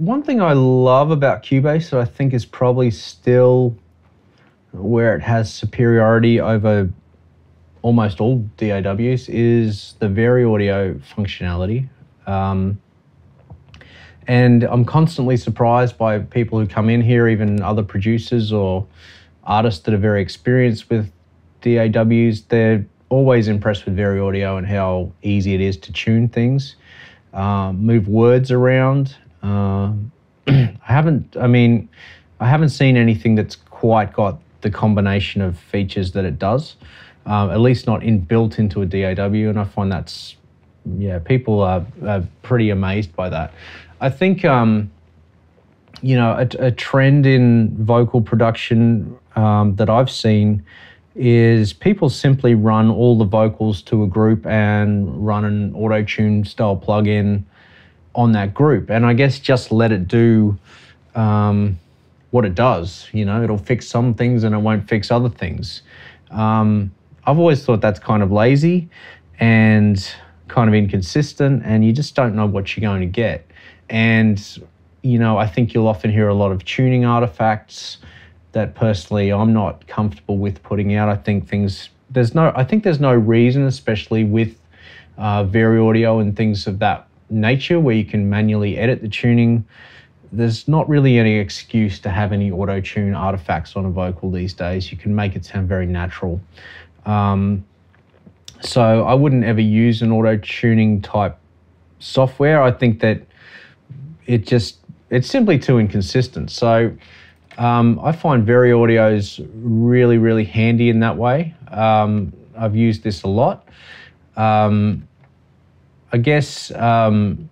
one thing I love about Cubase that I think is probably still where it has superiority over almost all DAWs is the VariAudio functionality. Um, and I'm constantly surprised by people who come in here, even other producers or artists that are very experienced with DAWs. They're always impressed with VariAudio and how easy it is to tune things, uh, move words around. Uh, I haven't, I mean, I haven't seen anything that's quite got the combination of features that it does, uh, at least not in built into a DAW. And I find that's, yeah, people are, are pretty amazed by that. I think, um, you know, a, a, trend in vocal production um, that I've seen is people simply run all the vocals to a group and run an auto tune style plugin on that group. And I guess just let it do um, what it does. You know, it'll fix some things and it won't fix other things. Um, I've always thought that's kind of lazy and kind of inconsistent, and you just don't know what you're going to get. And, you know, I think you'll often hear a lot of tuning artifacts that personally I'm not comfortable with putting out. I think things, there's no, I think there's no reason, especially with uh, VariAudio and things of that nature where you can manually edit the tuning. There's not really any excuse to have any auto tune artifacts on a vocal these days. You can make it sound very natural. Um, so I wouldn't ever use an auto tuning type software. I think that it just it's simply too inconsistent. So um, I find VariAudio is really really handy in that way. Um, I've used this a lot. Um, I guess um,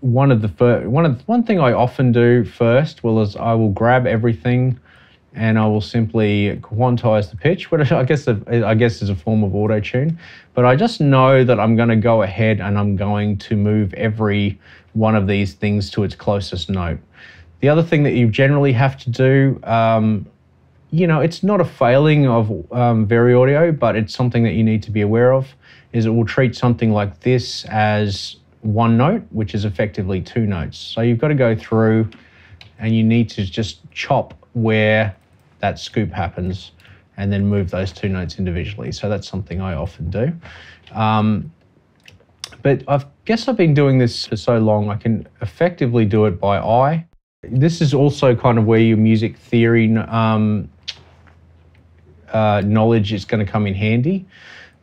one of the fir- one of one thing I often do first well is I will grab everything and I will simply quantize the pitch, which I guess I guess is a form of auto tune. But I just know that I'm going to go ahead and I'm going to move every one of these things to its closest note. The other thing that you generally have to do, um, you know, it's not a failing of um, VariAudio, but it's something that you need to be aware of, is it will treat something like this as one note, which is effectively two notes. So you've got to go through and you need to just chop where that scoop happens and then move those two notes individually. So that's something I often do. Um, but I guess I've been doing this for so long, I can effectively do it by eye. This is also kind of where your music theory um, uh, knowledge is going to come in handy.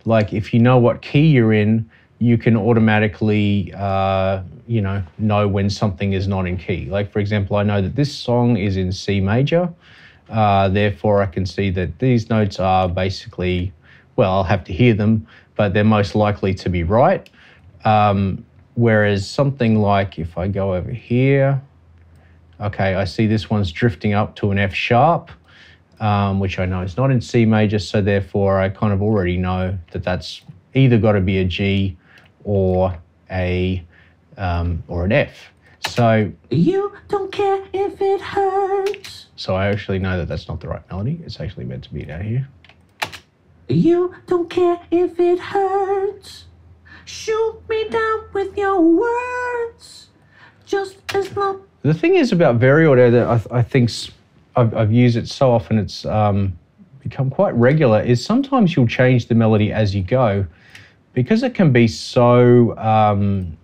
Like if you know what key you're in, you can automatically, uh, you know, know when something is not in key. Like for example, I know that this song is in C major, uh, therefore, I can see that these notes are basically, well, I'll have to hear them, but they're most likely to be right. Um, whereas something like if I go over here, okay, I see this one's drifting up to an F sharp, um, which I know is not in C major, so therefore I kind of already know that that's either got to be a G or a um, or an F. So you don't care if it hurts. So I actually know that that's not the right melody. It's actually meant to be down here. You don't care if it hurts. Shoot me down with your words. Just as long. The thing is about VariAudio that I, th I think I've, I've, used it so often it's um, become quite regular is sometimes you'll change the melody as you go because it can be so um,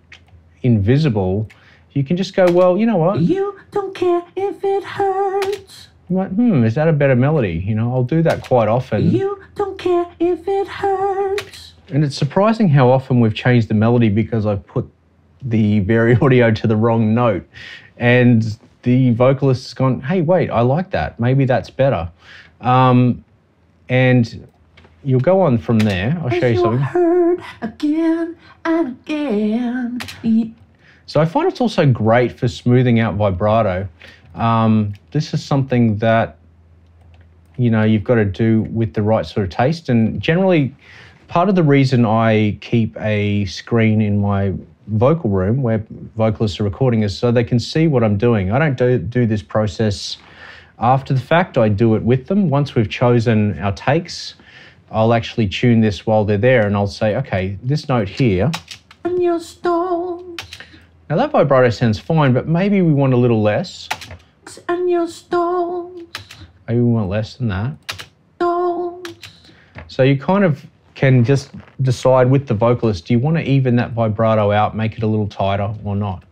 invisible you can just go, well, you know what? You don't care if it hurts. I'm like, hmm, is that a better melody? You know, I'll do that quite often. You don't care if it hurts. And it's surprising how often we've changed the melody because I've put the very audio to the wrong note. And the vocalist has gone, hey, wait, I like that. Maybe that's better. Um, and you'll go on from there. I'll show you something. heard again and again. So I find it's also great for smoothing out vibrato. Um, this is something that you know you've got to do with the right sort of taste. And generally, part of the reason I keep a screen in my vocal room where vocalists are recording is so they can see what I'm doing. I don't do, do this process after the fact. I do it with them. Once we've chosen our takes, I'll actually tune this while they're there, and I'll say, okay, this note here. And your stones Now that vibrato sounds fine, but maybe we want a little less. And your stones, Maybe we want less than that. stones. So you kind of can just decide with the vocalist, do you want to even that vibrato out, make it a little tighter or not?